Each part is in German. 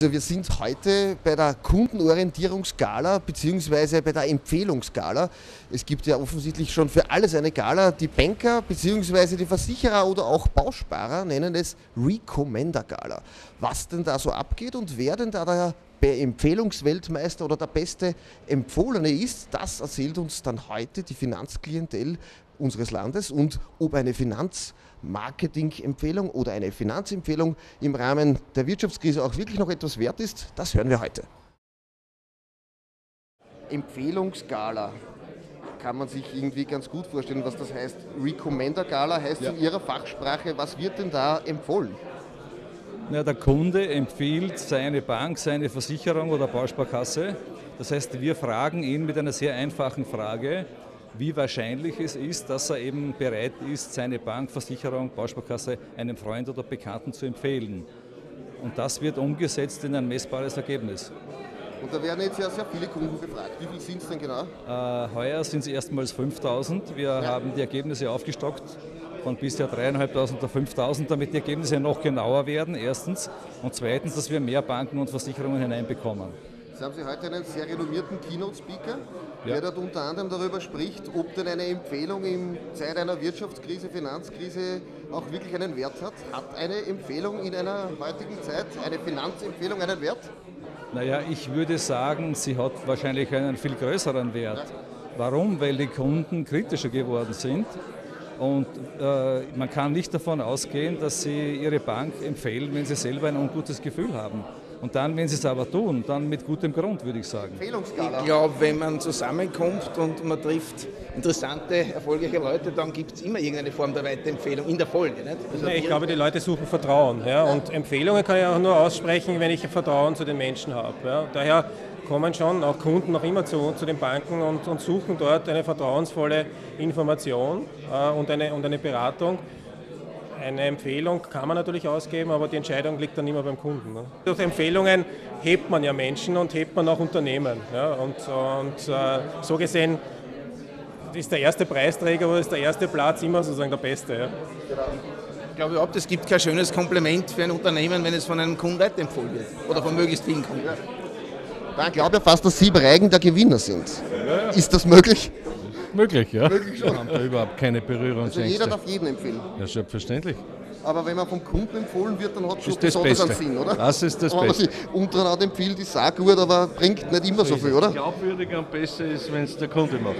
Also wir sind heute bei der Kundenorientierungsskala bzw. bei der Empfehlungsskala. Es gibt ja offensichtlich schon für alles eine Gala. Die Banker bzw. die Versicherer oder auch Bausparer nennen es Recommender Gala. Was denn da so abgeht und wer denn da der Empfehlungsweltmeister oder der beste Empfohlene ist, das erzählt uns dann heute die Finanzklientel unseres Landes und ob eine Finanzmarketing-Empfehlung oder eine Finanzempfehlung im Rahmen der Wirtschaftskrise auch wirklich noch etwas wert ist, das hören wir heute. Empfehlungsgala kann man sich irgendwie ganz gut vorstellen, was das heißt. Recommender Gala heißt ja. in Ihrer Fachsprache, was wird denn da empfohlen? Ja, der Kunde empfiehlt seine Bank, seine Versicherung oder Bausparkasse. Das heißt, wir fragen ihn mit einer sehr einfachen Frage, wie wahrscheinlich es ist, dass er eben bereit ist, seine Bank, Versicherung, Bausparkasse einem Freund oder Bekannten zu empfehlen. Und das wird umgesetzt in ein messbares Ergebnis. Und da werden jetzt ja sehr viele Kunden befragt. Wie viele sind es denn genau? Äh, heuer sind es erstmals 5000. Wir ja. haben die Ergebnisse aufgestockt von bisher 3.500 auf 5.000, damit die Ergebnisse noch genauer werden, erstens. Und zweitens, dass wir mehr Banken und Versicherungen hineinbekommen. Jetzt haben Sie heute einen sehr renommierten Keynote-Speaker, ja. der dort unter anderem darüber spricht, ob denn eine Empfehlung in Zeit einer Wirtschaftskrise, Finanzkrise auch wirklich einen Wert hat. Hat eine Empfehlung in einer heutigen Zeit, eine Finanzempfehlung einen Wert? Naja, ich würde sagen, sie hat wahrscheinlich einen viel größeren Wert. Warum? Weil die Kunden kritischer geworden sind und äh, man kann nicht davon ausgehen, dass sie ihre Bank empfehlen, wenn sie selber ein ungutes Gefühl haben. Und dann, wenn sie es aber tun, dann mit gutem Grund, würde ich sagen. Ich glaube, wenn man zusammenkommt und man trifft interessante, erfolgreiche Leute, dann gibt es immer irgendeine Form der Weiterempfehlung in der Folge. Nicht? Also nee, ich glaube, die Leute suchen Vertrauen. Ja? Und Empfehlungen kann ich auch nur aussprechen, wenn ich Vertrauen zu den Menschen habe. Ja? Daher kommen schon auch Kunden noch immer zu, zu den Banken und, und suchen dort eine vertrauensvolle Information äh, und, eine, und eine Beratung. Eine Empfehlung kann man natürlich ausgeben, aber die Entscheidung liegt dann immer beim Kunden. Ne? Durch Empfehlungen hebt man ja Menschen und hebt man auch Unternehmen. Ja? Und, und äh, so gesehen ist der erste Preisträger oder ist der erste Platz immer sozusagen der beste. Ja? Ich glaube überhaupt, es gibt kein schönes Kompliment für ein Unternehmen, wenn es von einem Kunden weiterempfohlen wird oder von möglichst vielen Kunden. Ich glaube ja fast, dass Sie Breigen der Gewinner sind. Ja. Ist das möglich? Möglich, ja. Möglich schon. Haben da überhaupt keine Berührungsängste. Also jeder darf jeden empfehlen. Ja, selbstverständlich. Aber wenn man vom Kunden empfohlen wird, dann hat es schon besonders einen Sinn, oder? Das ist das Beste. Wenn man untereinander empfiehlt, ist auch gut, aber bringt nicht immer so viel, oder? Glaubwürdiger und besser ist, wenn es der Kunde macht.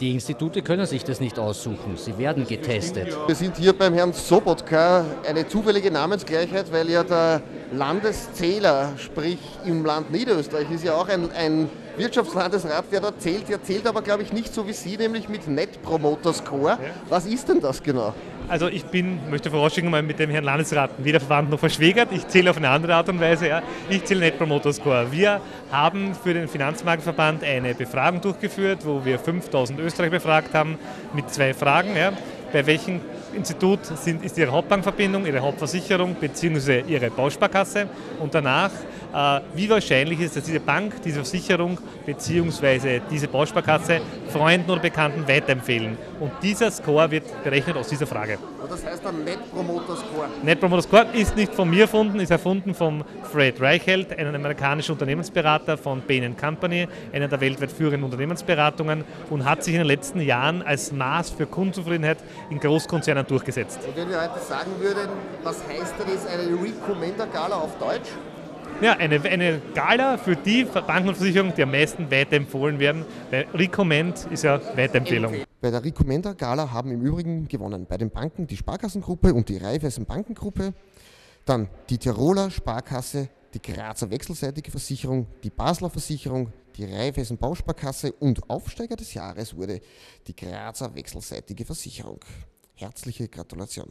Die Institute können sich das nicht aussuchen, sie werden getestet. Wir sind hier beim Herrn Sobotka, eine zufällige Namensgleichheit, weil ja der Landeszähler, sprich im Land Niederösterreich, ist ja auch ein, ein Wirtschaftslandesrat, der dort zählt. Der zählt aber, glaube ich, nicht so wie Sie, nämlich mit Net Promoter Score. Was ist denn das genau? Also ich bin, möchte vorausschicken, mal mit dem Herrn Landesrat weder verwandt noch verschwägert. Ich zähle auf eine andere Art und Weise. Ja. Ich zähle Net Promoter Score. Wir haben für den Finanzmarktverband eine Befragung durchgeführt, wo wir 5000 Österreicher befragt haben mit zwei Fragen. Ja. Bei welchen Institut sind, ist Ihre Hauptbankverbindung, Ihre Hauptversicherung bzw. Ihre Bausparkasse und danach, äh, wie wahrscheinlich ist, dass diese Bank, diese Versicherung bzw. diese Bausparkasse Freunden oder Bekannten weiterempfehlen. Und dieser Score wird berechnet aus dieser Frage. Das heißt dann Net Promoter Score? Net Promoter Score ist nicht von mir erfunden, ist erfunden von Fred Reichelt, einem amerikanischen Unternehmensberater von Bain Company, einer der weltweit führenden Unternehmensberatungen und hat sich in den letzten Jahren als Maß für Kundenzufriedenheit in Großkonzernen durchgesetzt. Und wenn wir heute sagen würden, was heißt denn jetzt eine Recommender-Gala auf Deutsch? Ja, eine, eine Gala für die Banken und Versicherungen, die am meisten weiterempfohlen werden, weil Recommend ist ja Weiterempfehlung. Bei der Recommender Gala haben im Übrigen gewonnen bei den Banken die Sparkassengruppe und die Raiffeisen Bankengruppe, dann die Tiroler Sparkasse, die Grazer Wechselseitige Versicherung, die Basler Versicherung, die Raiffeisen Bausparkasse und Aufsteiger des Jahres wurde die Grazer Wechselseitige Versicherung. Herzliche Gratulation.